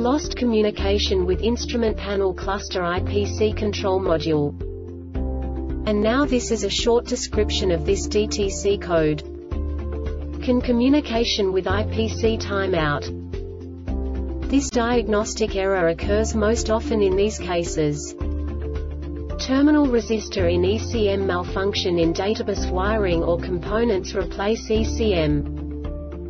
Lost communication with instrument panel cluster IPC control module. And now this is a short description of this DTC code. Can communication with IPC timeout? This diagnostic error occurs most often in these cases. Terminal resistor in ECM malfunction in databus wiring or components replace ECM.